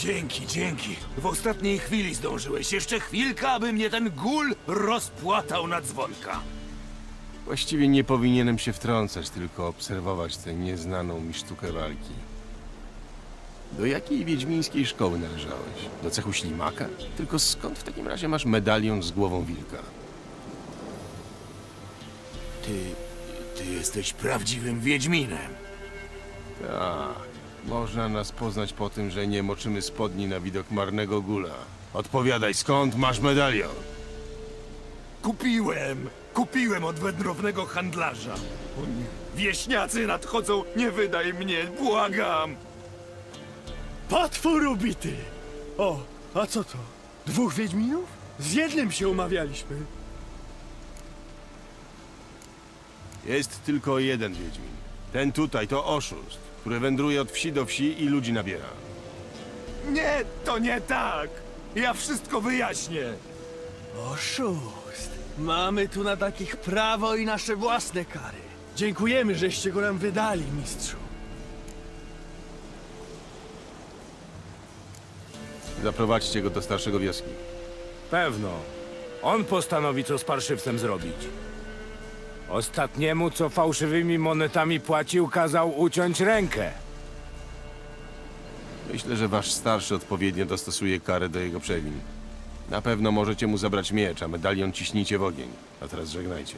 Dzięki, dzięki. W ostatniej chwili zdążyłeś. Jeszcze chwilka, aby mnie ten gul rozpłatał na dzwonka. Właściwie nie powinienem się wtrącać, tylko obserwować tę nieznaną mi sztukę walki. Do jakiej wiedźmińskiej szkoły należałeś? Do cechu ślimaka? Tylko skąd w takim razie masz medalion z głową wilka? Ty, ty jesteś prawdziwym Wiedźminem. Tak, można nas poznać po tym, że nie moczymy spodni na widok marnego gula. Odpowiadaj, skąd masz medalion? Kupiłem! Kupiłem od wędrownego handlarza. O nie. Wieśniacy nadchodzą, nie wydaj mnie, błagam! Potwór ubity! O, a co to? Dwóch Wiedźminów? Z jednym się umawialiśmy. Jest tylko jeden wiedźmin. Ten tutaj to oszust, który wędruje od wsi do wsi i ludzi nabiera. Nie, to nie tak! Ja wszystko wyjaśnię. Oszust. Mamy tu na takich prawo i nasze własne kary. Dziękujemy, żeście go nam wydali, mistrzu. Zaprowadźcie go do starszego wioski. Pewno. On postanowi, co z parszywcem zrobić. Ostatniemu, co fałszywymi monetami płacił, kazał uciąć rękę. Myślę, że wasz starszy odpowiednio dostosuje karę do jego przewin. Na pewno możecie mu zabrać miecz, a medalion ciśnijcie w ogień. A teraz żegnajcie.